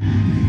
you